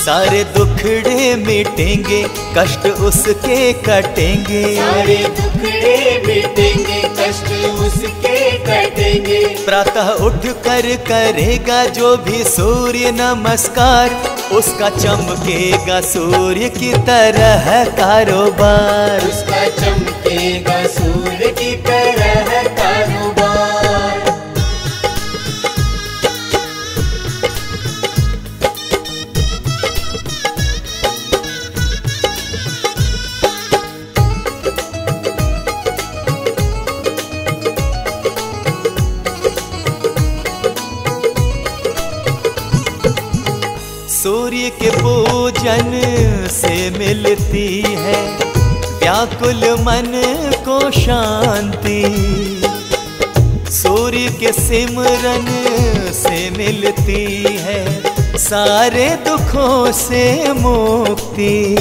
सारे दुखड़े मिटेंगे कष्ट उसके कटेंगे। सारे दुखड़े मिटेंगे कष्ट उसके कटेंगे। प्रातः उठ कर करेगा जो भी सूर्य नमस्कार उसका चमकेगा सूर्य की तरह कारोबार। उसका चमकेगा सूर्य की तरह मिलती है। व्याकुल मन को शांति। सूर्य के सिमरन से मिलती है। सारे दुखों से मुक्ति।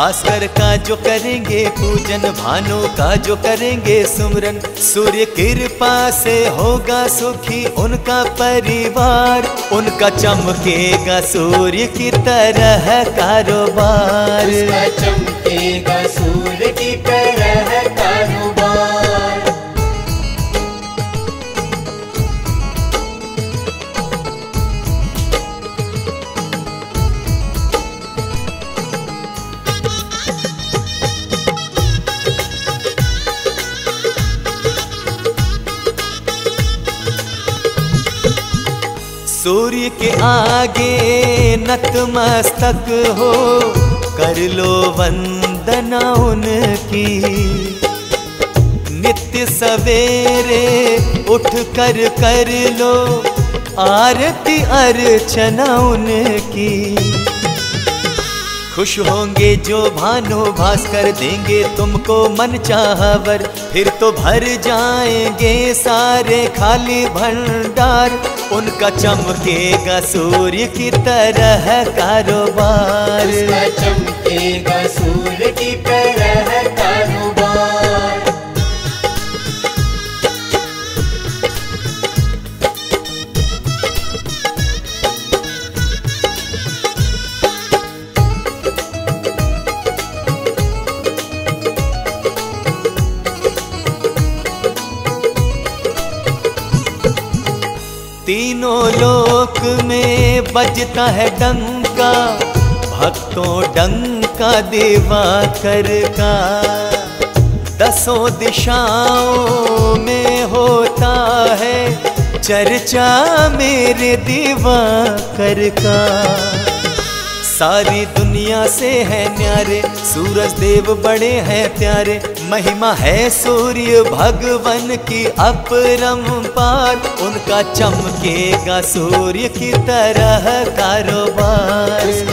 भास्कर का जो करेंगे पूजन, भानु का जो करेंगे सुमरन, सूर्य कृपा से होगा सुखी उनका परिवार। उनका चमकेगा सूर्य की तरह कारोबार। चमकेगा सूर्य की तरह नतमस्तक हो, कर लो वंदना उनकी। नित्य सवेरे उठ कर कर लो, आरती अर्चना उनकी। खुश होंगे जो भानो भास्कर देंगे तुमको मन चाहवर। फिर तो भर जाएँगे सारे खाली भंडार। उनका चमकेगा सूर्य की तरह कारोबार। चमकेगा सूर्य की तरह तीनों लोक में बजता है डंका, भक्तों डंका देवा कर का। दसों दिशाओं में होता है चर्चा मेरे दीवा कर का। सारी दुनिया से है न्यारे, सूरज देव बड़े हैं प्यारे, महिमा है सूर्य भगवान की अपरम पार, उनका चमकेगा सूर्य की तरह कारोबार।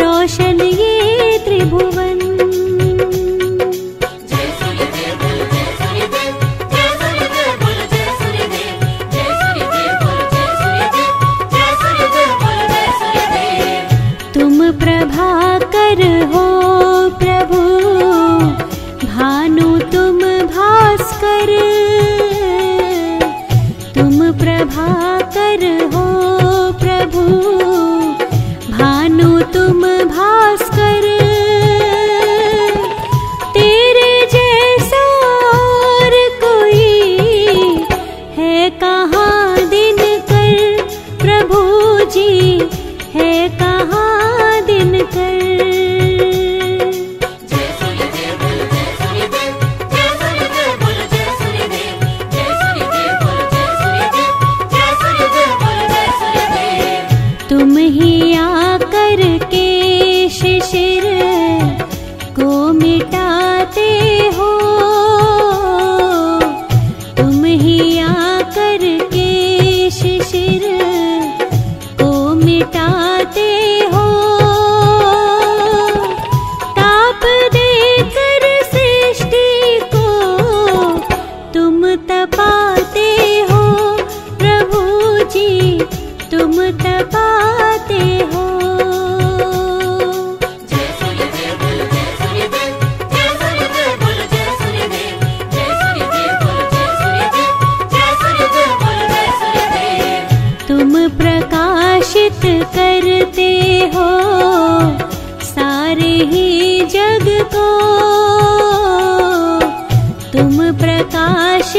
रोशन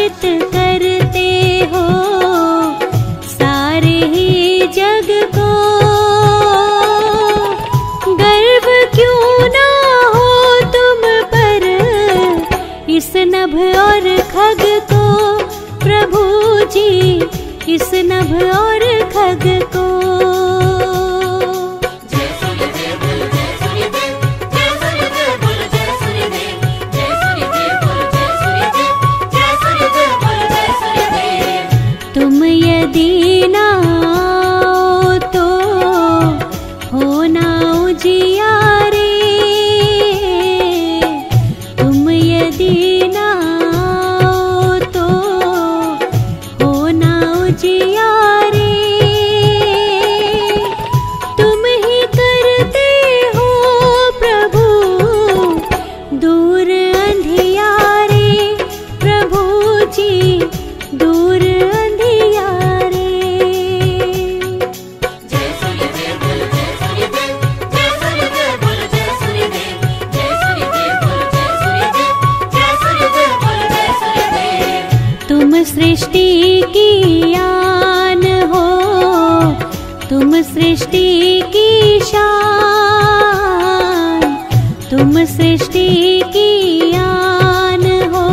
अर्पित करते हो, सारे ही जग को। गर्व क्यों ना हो तुम पर, इस नभ और खग को? प्रभु जी, इस नभ और खग को सृष्टि की शान, तुम सृष्टि की आन हो,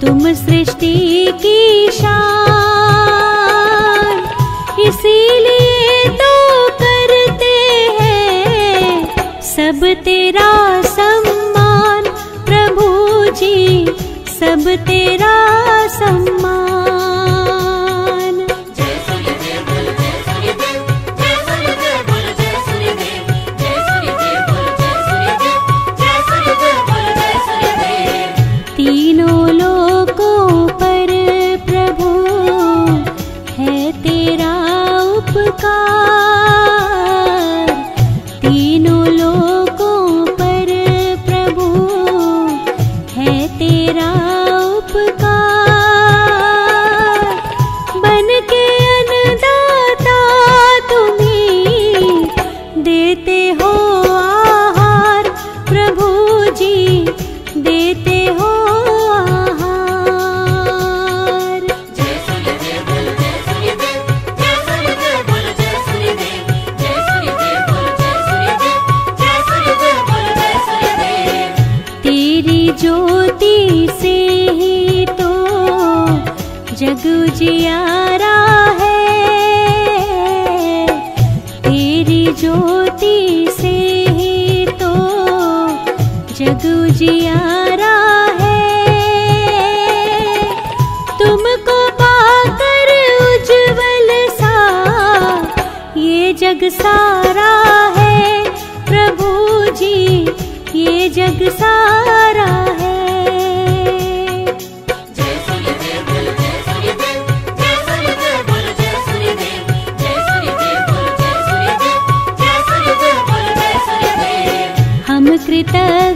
तुम सृष्टि की शान। इसीलिए तो करते हैं सब तेरा सम्मान, प्रभु जी, सब तेरा सम्मान। तेरा उपकार। जग सारा है। प्रभु जी ये जग सारा है। हम कृतज्ञ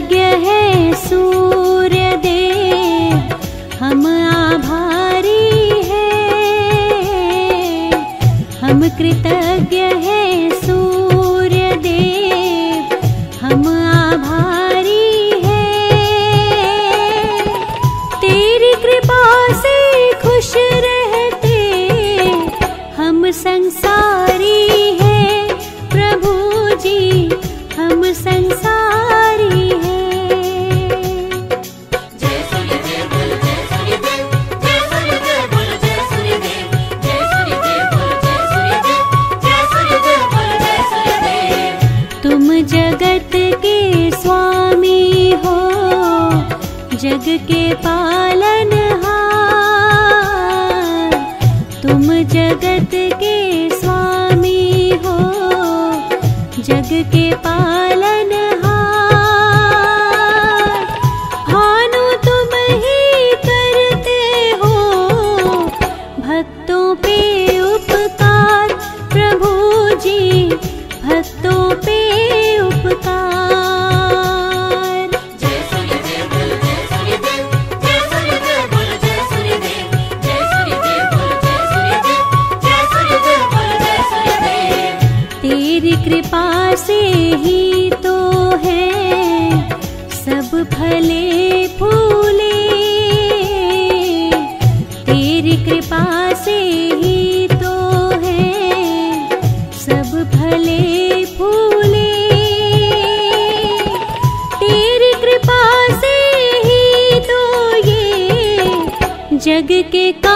फले फूले, तेरी कृपा से ही तो है सब फले फूले। तेरी कृपा से ही तो ये जग के का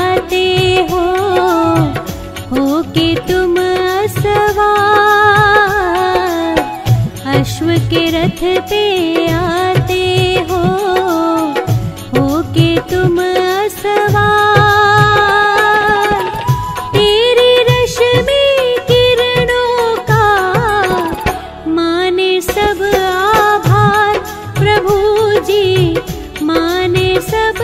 जानते हो हो कि तुम सवार? अश्व के रथ पे आते हो हो कि तुम सवार? तेरी रश्मि किरणों का माने सब आभार, प्रभु जी, माने सब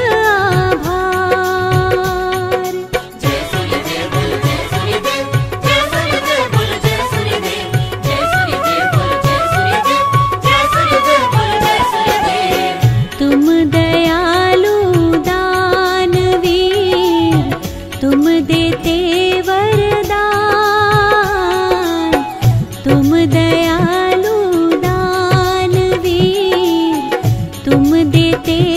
तुम देते